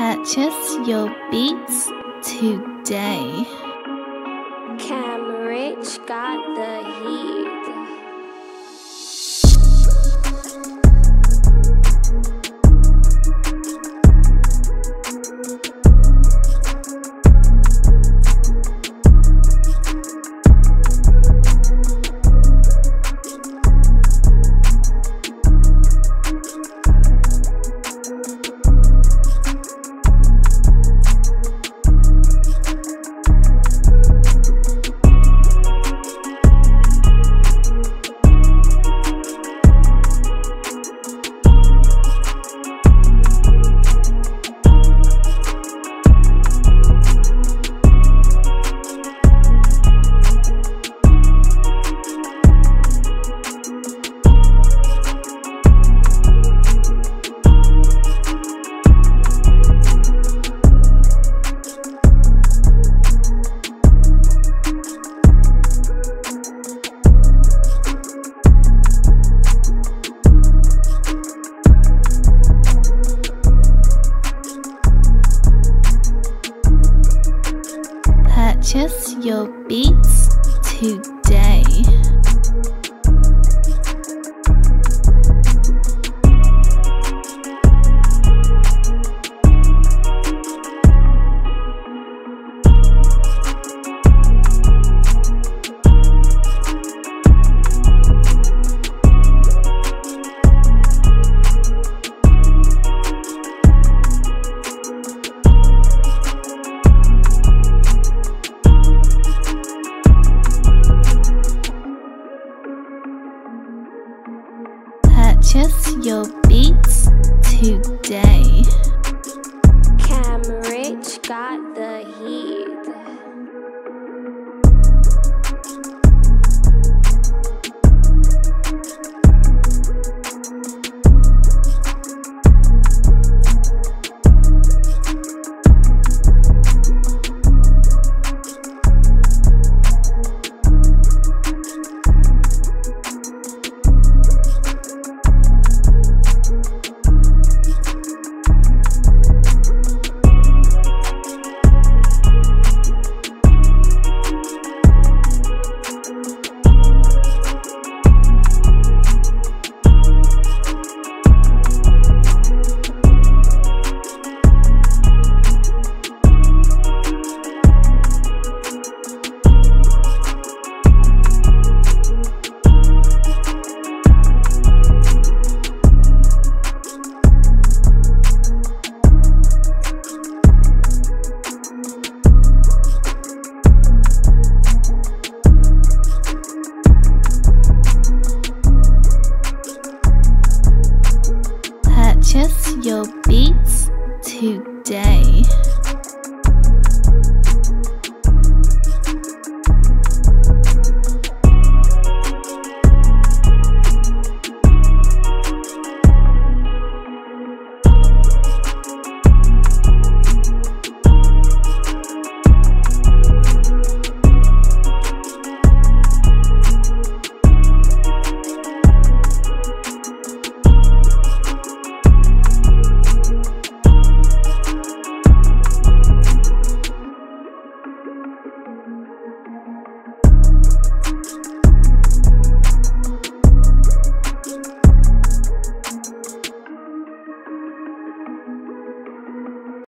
Purchase your beats today. Cam Rich got the heat. Purchase your beats today. Purchase your beats today. Today.